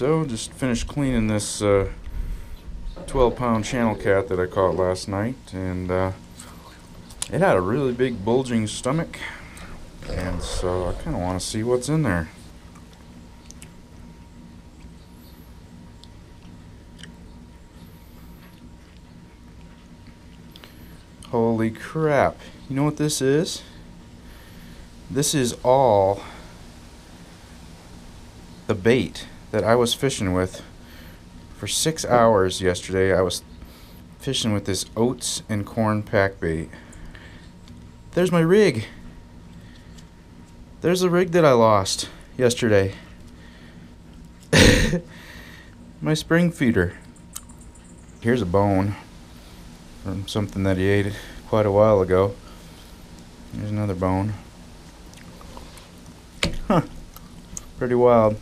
so just finished cleaning this uh, 12 pound channel cat that I caught last night and uh, it had a really big bulging stomach and so I kind of want to see what's in there. Holy crap. You know what this is? This is all the bait that I was fishing with for six hours yesterday. I was fishing with this oats and corn pack bait. There's my rig. There's the rig that I lost yesterday. my spring feeder. Here's a bone from something that he ate quite a while ago. Here's another bone. Huh. Pretty wild.